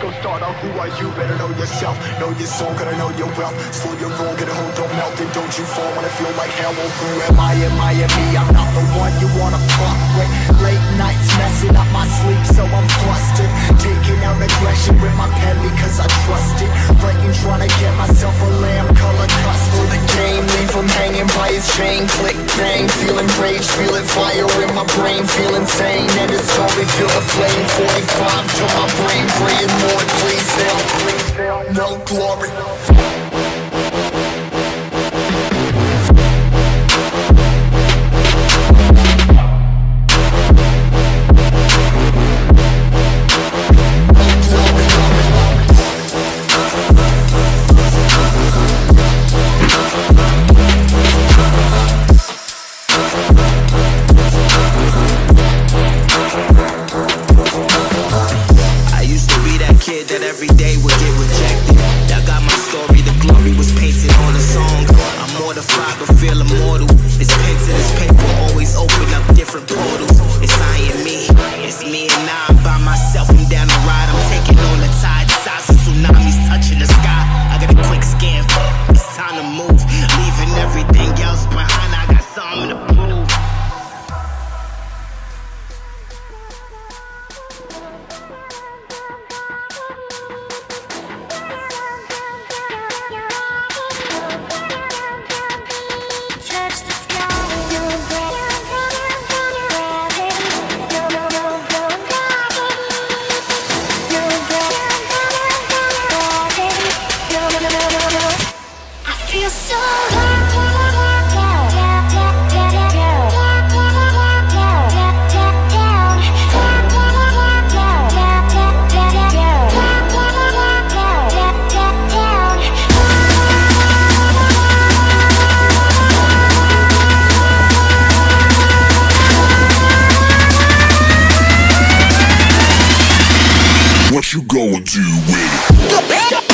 go start out. Who are you? Better know yourself. Know your soul, gotta know your wealth. Slow your roll, get a hold, don't melt it. Don't you fall when I feel like hell. Oh, who am I? Am I am me? I'm not the one you wanna fuck with. Late nights messing up my sleep, so I'm flustered. Taking out aggression with my pen because I trust it. Writing, trying to get myself a lamb color for The game, leave him hanging by his chain. Click, bang, feeling rage, feeling fire in my brain. Feel insane, and it's all feel the flame. 40 you to do with it?